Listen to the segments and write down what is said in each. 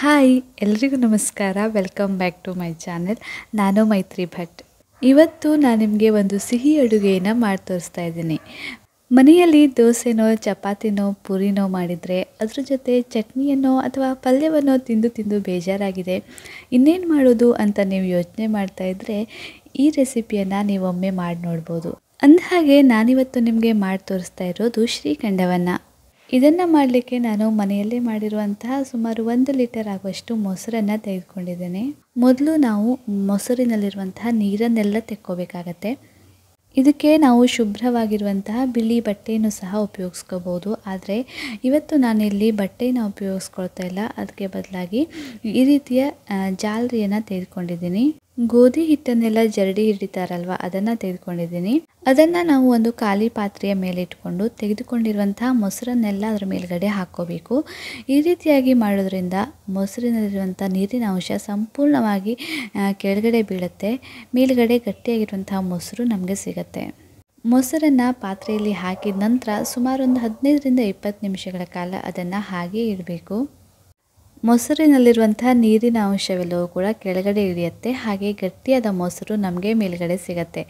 Hi, ಎಲ್ರಿಗೂ ನಮಸ್ಕಾರ. Welcome back to my channel ನಾನು ಮೈತ್ರಿ ಭಟ್. ಇವತ್ತು ನಾನು ನಿಮಗೆ ಒಂದು ಸಿಹಿ ಅಡುಗೆಯನ್ನು ಮಾಡಿ ತೋರಿಸ್ತಾ ಇದ್ದೀನಿ. ಮನೆಯಲ್ಲಿ ದೋಸೆನೋ, ಚಪಾತಿನೋ, ಪೂರಿನೋ ಮಾಡಿದರೆ ಅದ್ರ ಜೊತೆ ಚಟ್ನಿಯನ್ನೋ ಅಥವಾ ಪಲ್ಯವನ್ನೋ ತಿಂದು ತಿಂದು ಬೇಜಾರಾಗಿದೆ. ಇನ್ನೇನು ಮಾಡೋದು ಅಂತ ನೀವು ಯೋಚನೆ ಮಾಡ್ತಾ ಇದ್ದರೆ ಈ ರೆಸಿಪಿಯನ್ನು ನೀವೊಮ್ಮೆ ಮಾಡಿ ನೋಡ್ಬೋದು. ಅಂದಹಾಗೆ ನಾನಿವತ್ತು ನಿಮಗೆ ಮಾಡಿ ತೋರಿಸ್ತಾ ಇರೋದು ಶ್ರೀಖಂಡವನ್ನು. ಇದನ್ನು ಮಾಡಲಿಕ್ಕೆ ನಾನು ಮನೆಯಲ್ಲೇ ಮಾಡಿರುವಂತಹ ಸುಮಾರು ಒಂದು ಲೀಟರ್ ಆಗುವಷ್ಟು ಮೊಸರನ್ನು ತೆಗೆದುಕೊಂಡಿದ್ದೇನೆ. ಮೊದಲು ನಾವು ಮೊಸರಿನಲ್ಲಿರುವಂತಹ ನೀರನ್ನೆಲ್ಲ ತೆಕ್ಕೋಬೇಕಾಗತ್ತೆ. ಇದಕ್ಕೆ ನಾವು ಶುಭ್ರವಾಗಿರುವಂತಹ ಬಿಳಿ ಬಟ್ಟೆಯನ್ನು ಸಹ ಉಪಯೋಗಿಸ್ಕೋಬೋದು ಆದರೆ ಇವತ್ತು ನಾನಿಲ್ಲಿ ಬಟ್ಟೆನ ಉಪಯೋಗಿಸ್ಕೊಳ್ತಾ ಇಲ್ಲ. ಅದಕ್ಕೆ ಬದಲಾಗಿ ಈ ರೀತಿಯ ಜಾಲರಿಯನ್ನು ತೆಗೆದುಕೊಂಡಿದ್ದೀನಿ. ಗೋಧಿ ಹಿಟ್ಟನ್ನೆಲ್ಲ ಜರಡಿ ಹಿಡಿತಾರಲ್ವ, ಅದನ್ನು ತೆಗೆದುಕೊಂಡಿದ್ದೀನಿ. ಅದನ್ನು ನಾವು ಒಂದು ಖಾಲಿ ಪಾತ್ರೆಯ ಮೇಲೆ ಇಟ್ಕೊಂಡು ತೆಗೆದುಕೊಂಡಿರುವಂತಹ ಮೊಸರನ್ನೆಲ್ಲ ಅದರ ಮೇಲ್ಗಡೆ ಹಾಕ್ಕೋಬೇಕು. ಈ ರೀತಿಯಾಗಿ ಮಾಡೋದ್ರಿಂದ ಮೊಸರಿನಲ್ಲಿರುವಂಥ ನೀರಿನ ಅಂಶ ಸಂಪೂರ್ಣವಾಗಿ ಕೆಳಗಡೆ ಬೀಳುತ್ತೆ. ಮೇಲುಗಡೆ ಗಟ್ಟಿಯಾಗಿರುವಂತಹ ಮೊಸರು ನಮಗೆ ಸಿಗುತ್ತೆ. ಮೊಸರನ್ನು ಪಾತ್ರೆಯಲ್ಲಿ ಹಾಕಿದ ನಂತರ ಸುಮಾರು ಒಂದು ಹದಿನೈದರಿಂದ ಇಪ್ಪತ್ತು ನಿಮಿಷಗಳ ಕಾಲ ಅದನ್ನು ಹಾಗೆ ಇಡಬೇಕು. ಮೊಸರಿನಲ್ಲಿರುವಂತಹ ನೀರಿನ ಅಂಶವೆಲ್ಲವೂ ಕೂಡ ಕೆಳಗಡೆ ಇಳಿಯುತ್ತೆ. ಹಾಗೆ ಗಟ್ಟಿಯಾದ ಮೊಸರು ನಮಗೆ ಮೇಲ್ಗಡೆ ಸಿಗತ್ತೆ.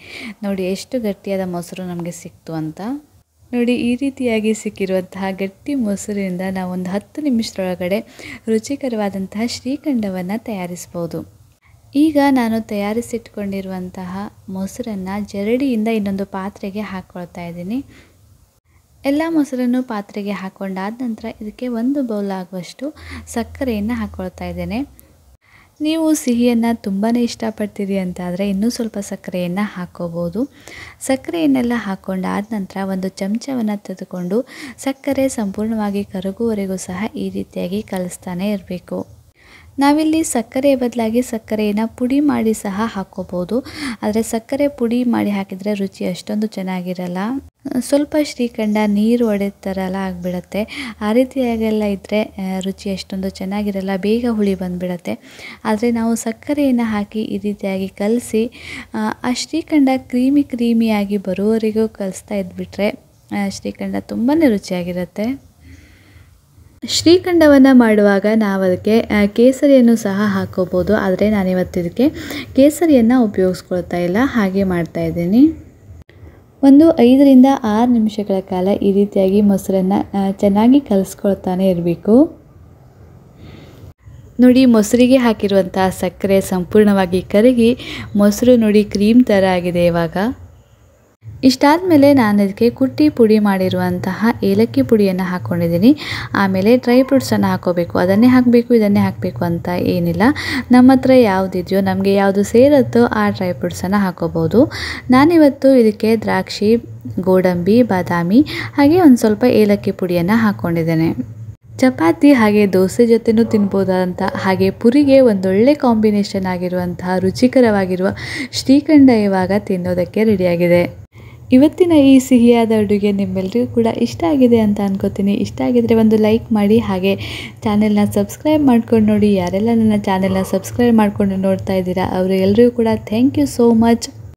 ನೋಡಿ ಎಷ್ಟು ಗಟ್ಟಿಯಾದ ಮೊಸರು ನಮಗೆ ಸಿಕ್ತು ಅಂತ. ನೋಡಿ ಈ ರೀತಿಯಾಗಿ ಸಿಕ್ಕಿರುವಂತಹ ಗಟ್ಟಿ ಮೊಸರಿನಿಂದ ನಾವೊಂದು ಹತ್ತು ನಿಮಿಷದೊಳಗಡೆ ರುಚಿಕರವಾದಂತಹ ಶ್ರೀಖಂಡವನ್ನು ತಯಾರಿಸ್ಬೋದು. ಈಗ ನಾನು ತಯಾರಿಸಿಟ್ಕೊಂಡಿರುವಂತಹ ಮೊಸರನ್ನು ಜರಡಿಯಿಂದ ಇನ್ನೊಂದು ಪಾತ್ರೆಗೆ ಹಾಕ್ಕೊಳ್ತಾ ಇದ್ದೀನಿ. ಎಲ್ಲ ಮೊಸರನ್ನು ಪಾತ್ರೆಗೆ ಹಾಕ್ಕೊಂಡಾದ ನಂತರ ಇದಕ್ಕೆ ಒಂದು ಬೌಲ್ ಆಗುವಷ್ಟು ಸಕ್ಕರೆಯನ್ನು ಹಾಕ್ಕೊಳ್ತಾ ಇದ್ದೇನೆ. ನೀವು ಸಿಹಿಯನ್ನು ತುಂಬಾ ಇಷ್ಟಪಡ್ತೀರಿ ಅಂತಾದರೆ ಇನ್ನೂ ಸ್ವಲ್ಪ ಸಕ್ಕರೆಯನ್ನು ಹಾಕ್ಕೋಬೋದು ಸಕ್ಕರೆಯನ್ನೆಲ್ಲ ಹಾಕ್ಕೊಂಡಾದ ನಂತರ ಒಂದು ಚಮಚವನ್ನು ತೆಗೆದುಕೊಂಡು ಸಕ್ಕರೆ ಸಂಪೂರ್ಣವಾಗಿ ಕರಗುವವರೆಗೂ ಸಹ ಈ ರೀತಿಯಾಗಿ ಕಲಿಸ್ತಾನೆ ಇರಬೇಕು. ನಾವಿಲ್ಲಿ ಸಕ್ಕರೆ ಬದಲಾಗಿ ಸಕ್ಕರೆಯನ್ನು ಪುಡಿ ಮಾಡಿ ಸಹ ಹಾಕ್ಕೋಬೋದು ಆದರೆ ಸಕ್ಕರೆ ಪುಡಿ ಮಾಡಿ ಹಾಕಿದರೆ ರುಚಿ ಅಷ್ಟೊಂದು ಚೆನ್ನಾಗಿರಲ್ಲ. ಸ್ವಲ್ಪ ಶ್ರೀಖಂಡ ನೀರು ಒಡೆದ ಥರ ಎಲ್ಲ ಆಗಿಬಿಡತ್ತೆ. ಆ ರೀತಿಯಾಗೆಲ್ಲ ಇದ್ದರೆ ರುಚಿ ಅಷ್ಟೊಂದು ಚೆನ್ನಾಗಿರಲ್ಲ. ಬೇಗ ಹುಳಿ ಬಂದುಬಿಡತ್ತೆ. ಆದರೆ ನಾವು ಸಕ್ಕರೆಯನ್ನು ಹಾಕಿ ಈ ರೀತಿಯಾಗಿ ಕಲಸಿ, ಆ ಶ್ರೀಖಂಡ ಕ್ರೀಮಿ ಕ್ರೀಮಿಯಾಗಿ ಬರುವವರೆಗೂ ಕಲಿಸ್ತಾ ಇದ್ಬಿಟ್ರೆ ಶ್ರೀಖಂಡ ತುಂಬಾ ರುಚಿಯಾಗಿರುತ್ತೆ. ಶ್ರೀಖಂಡವನ್ನು ಮಾಡುವಾಗ ನಾವು ಅದಕ್ಕೆ ಕೇಸರಿಯನ್ನು ಸಹ ಹಾಕೋಬೋದು. ಆದರೆ ನಾನಿವತ್ತು ಇದಕ್ಕೆ ಕೇಸರಿಯನ್ನು ಉಪಯೋಗಿಸ್ಕೊಳ್ತಾ ಇಲ್ಲ. ಹಾಗೆ ಮಾಡ್ತಾ ಇದ್ದೀನಿ. ಒಂದು ಐದರಿಂದ ಆರು ನಿಮಿಷಗಳ ಕಾಲ ಈ ರೀತಿಯಾಗಿ ಮೊಸರನ್ನು ಚೆನ್ನಾಗಿ ಕಲಿಸ್ಕೊಳ್ತಾನೆ ಇರಬೇಕು. ನೋಡಿ, ಮೊಸರಿಗೆ ಹಾಕಿರುವಂಥ ಸಕ್ಕರೆ ಸಂಪೂರ್ಣವಾಗಿ ಕರಗಿ, ಮೊಸರು ನೋಡಿ ಕ್ರೀಮ್ ಥರ ಆಗಿದೆ ಇವಾಗ. ಇಷ್ಟಾದ ಮೇಲೆ ನಾನು ಇದಕ್ಕೆ ಕುಟ್ಟಿ ಪುಡಿ ಮಾಡಿರುವಂತಹ ಏಲಕ್ಕಿ ಪುಡಿಯನ್ನು ಹಾಕ್ಕೊಂಡಿದ್ದೀನಿ. ಆಮೇಲೆ ಡ್ರೈ ಫ್ರೂಟ್ಸನ್ನು ಹಾಕೋಬೇಕು. ಅದನ್ನೇ ಹಾಕಬೇಕು, ಇದನ್ನೇ ಹಾಕಬೇಕು ಅಂತ ಏನಿಲ್ಲ. ನಮ್ಮ ಹತ್ರ ಯಾವುದಿದೆಯೋ, ನಮಗೆ ಯಾವುದು ಸೇರುತ್ತೋ ಆ ಡ್ರೈ ಫ್ರೂಟ್ಸನ್ನು ಹಾಕೋಬೋದು. ನಾನಿವತ್ತು ಇದಕ್ಕೆ ದ್ರಾಕ್ಷಿ, ಗೋಡಂಬಿ, ಬಾದಾಮಿ ಹಾಗೆ ಒಂದು ಸ್ವಲ್ಪ ಏಲಕ್ಕಿ ಪುಡಿಯನ್ನು ಹಾಕ್ಕೊಂಡಿದ್ದೇನೆ ಚಪಾತಿ ಹಾಗೆ ದೋಸೆ ಜೊತೆನೂ ತಿನ್ಬೋದಂತ ಹಾಗೆ ಪುರಿಗೆ ಒಂದೊಳ್ಳೆ ಕಾಂಬಿನೇಷನ್ ಆಗಿರುವಂತಹ ರುಚಿಕರವಾಗಿರುವ ಶ್ರೀಖಂಡ ಇವಾಗ ತಿನ್ನೋದಕ್ಕೆ ರೆಡಿಯಾಗಿದೆ. ಇವತ್ತಿನ ಈ ಸಿಹಿಯಾದ ಅಡುಗೆ ನಿಮ್ಮೆಲ್ಲರಿಗೂ ಕೂಡ ಇಷ್ಟ ಆಗಿದೆ ಅಂತ ಅನ್ಕೋತೀನಿ. ಇಷ್ಟ ಆಗಿದ್ರೆ ಒಂದು ಲೈಕ್ ಮಾಡಿ, ಹಾಗೆ ಚಾನೆಲ್ನ ಸಬ್ಸ್ಕ್ರೈಬ್ ಮಾಡ್ಕೊಂಡು ನೋಡಿ, ಯಾರೆಲ್ಲ ನನ್ನ ಚಾನೆಲ್ನ ಸಬ್ಸ್ಕ್ರೈಬ್ ಮಾಡಿಕೊಂಡು ನೋಡ್ತಾ ಇದ್ದೀರಾ ಅವರು ಎಲ್ಲರಿಗೂ ಕೂಡ ಥ್ಯಾಂಕ್ ಯು ಸೋ ಮಚ್.